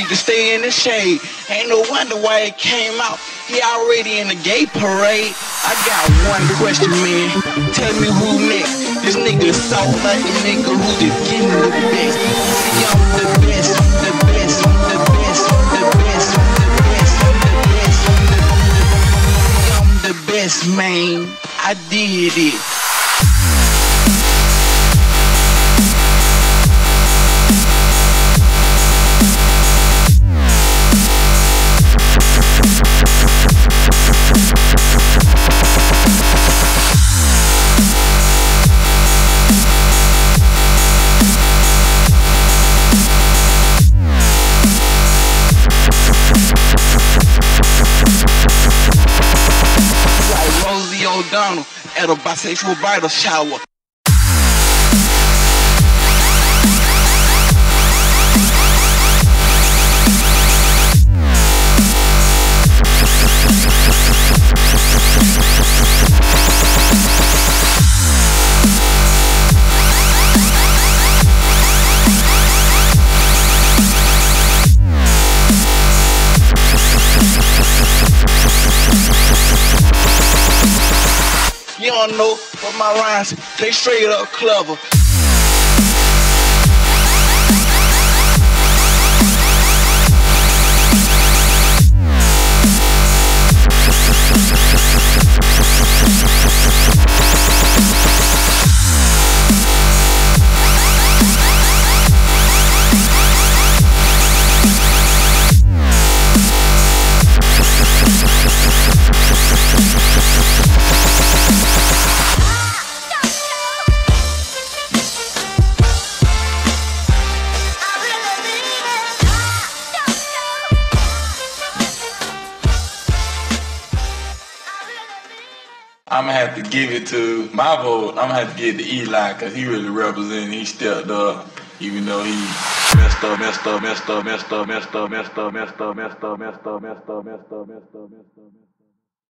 need to stay in the shade. Ain't no wonder why it came out. He already in the gay parade. I got one question, man. Tell me who next. This nigga so like nigga who just getting the best. See, I'm the best, the best, the best, the best, the best, the best, the best. I'm the best, man. I did it. O'Donnell at a bisexual bridal shower. Don't know, but my rhymes, they straight up clever. I'm gonna have to give it to my vote. I'm gonna have to give it to Eli because he really represented. He stepped up, even though he messed up, messed up, messed up, messed up, messed up, messed up, messed up, messed up, messed up, messed up, messed up, messed up, messed up.